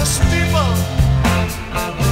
those people.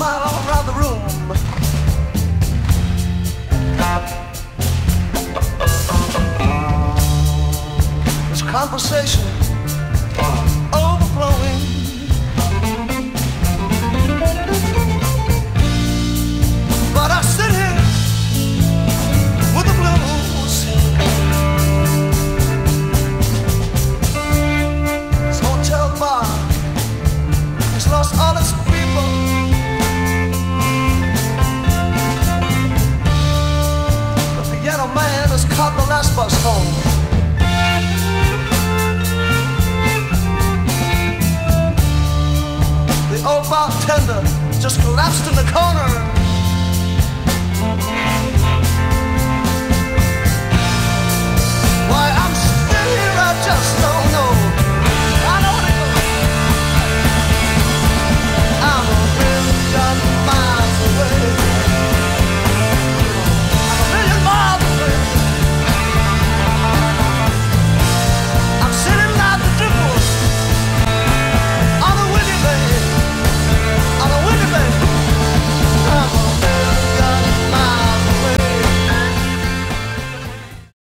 smile all around the room. This conversation just collapsed in the corner.